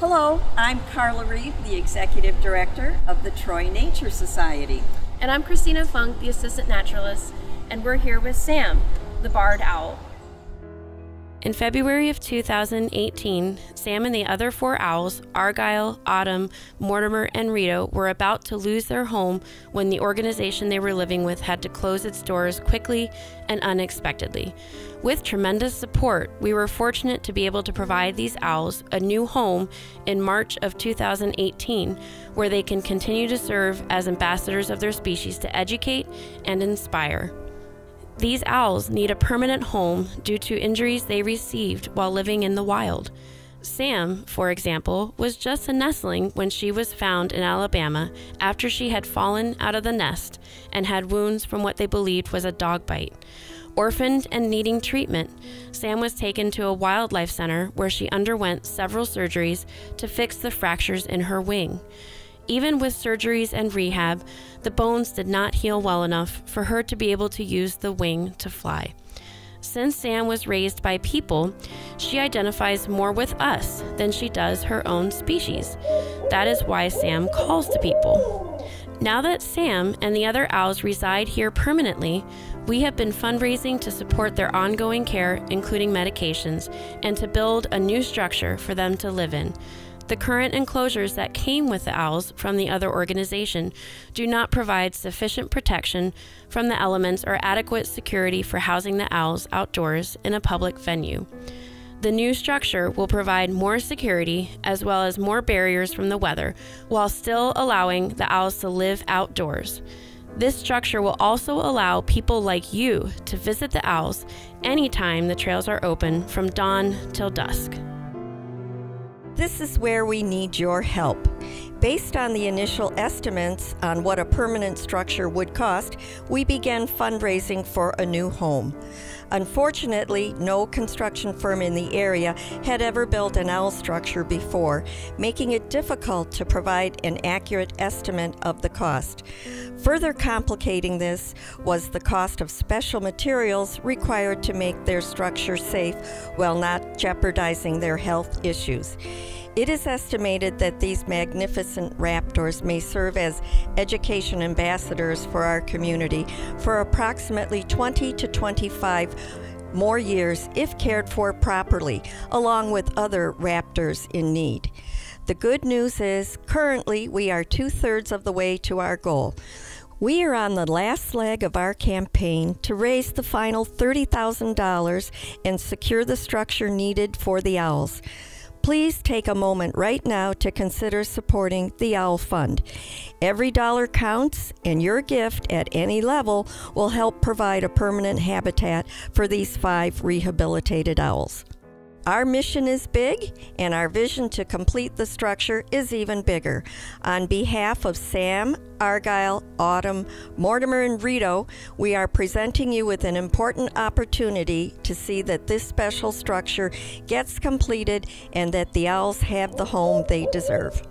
Hello, I'm Carla Reeve, the Executive Director of the Troy Nature Society. And I'm Christina Funk, the Assistant Naturalist, and we're here with Sam, the barred owl. In February of 2018, Sam and the other four owls, Argyle, Autumn, Mortimer, and Rito, were about to lose their home when the organization they were living with had to close its doors quickly and unexpectedly. With tremendous support, we were fortunate to be able to provide these owls a new home in March of 2018, where they can continue to serve as ambassadors of their species to educate and inspire. These owls need a permanent home due to injuries they received while living in the wild. Sam, for example, was just a nestling when she was found in Alabama after she had fallen out of the nest and had wounds from what they believed was a dog bite. Orphaned and needing treatment, Sam was taken to a wildlife center where she underwent several surgeries to fix the fractures in her wing. Even with surgeries and rehab, the bones did not heal well enough for her to be able to use the wing to fly. Since Sam was raised by people, she identifies more with us than she does her own species. That is why Sam calls to people. Now that Sam and the other owls reside here permanently, we have been fundraising to support their ongoing care, including medications, and to build a new structure for them to live in. The current enclosures that came with the owls from the other organization do not provide sufficient protection from the elements or adequate security for housing the owls outdoors in a public venue. The new structure will provide more security as well as more barriers from the weather while still allowing the owls to live outdoors. This structure will also allow people like you to visit the owls anytime the trails are open from dawn till dusk. This is where we need your help. Based on the initial estimates on what a permanent structure would cost, we began fundraising for a new home. Unfortunately, no construction firm in the area had ever built an owl structure before, making it difficult to provide an accurate estimate of the cost. Further complicating this was the cost of special materials required to make their structure safe while not jeopardizing their health issues. It is estimated that these magnificent raptors may serve as education ambassadors for our community for approximately 20 to 25 more years if cared for properly, along with other raptors in need. The good news is currently we are two thirds of the way to our goal. We are on the last leg of our campaign to raise the final $30,000 and secure the structure needed for the owls. Please take a moment right now to consider supporting the Owl Fund. Every dollar counts, and your gift at any level will help provide a permanent habitat for these five rehabilitated owls. Our mission is big, and our vision to complete the structure is even bigger. On behalf of Sam, Argyle, Autumn, Mortimer, and Rito, we are presenting you with an important opportunity to see that this special structure gets completed and that the owls have the home they deserve.